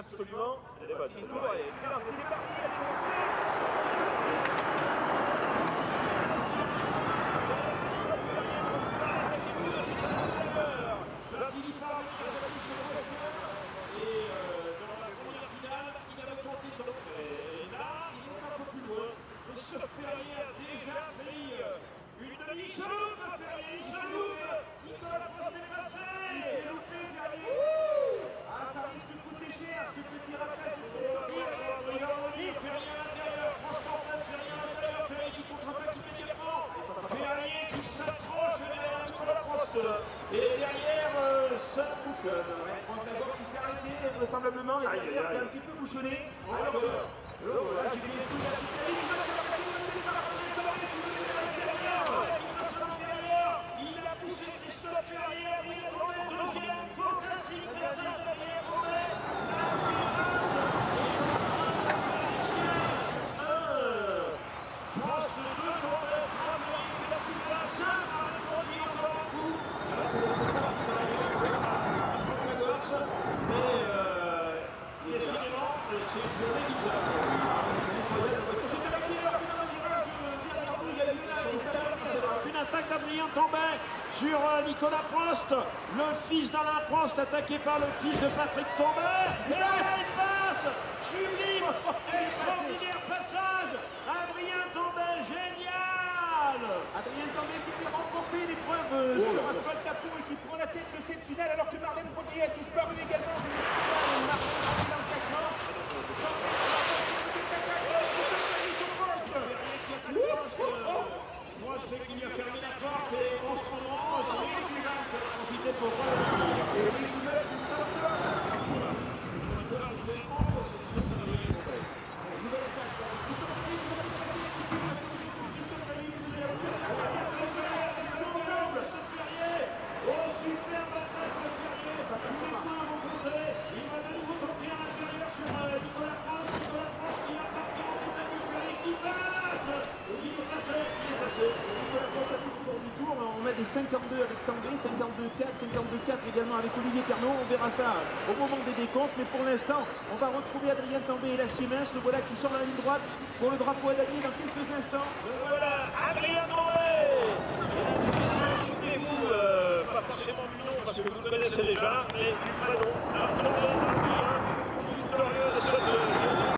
absolument. Elle est Et Ferrier a déjà pris une demi-seconde, Ferrier, une seconde, Nicolas Euh, Franck Laborde qui s'est arrêté, vraisemblablement, et derrière, c'est un petit peu bouchonné. Adrien Tambay sur euh, Nicolas Prost. Le fils d'Alain Prost attaqué par le fils de Patrick Tambay. Et là, il passe Sublime Extraordinaire passage 52 avec Tambay, 52-4, 52-4 également avec Olivier Pernot. On verra ça au moment des décomptes. Mais pour l'instant, on va retrouver Adrien Tambay et la Siemens. Le voilà qui sort la ligne droite pour le drapeau à Damier dans quelques instants. Voilà, Adrien Tambay vous euh, pas forcément parce que vous le connaissez déjà, mais du prénom, Victorieux de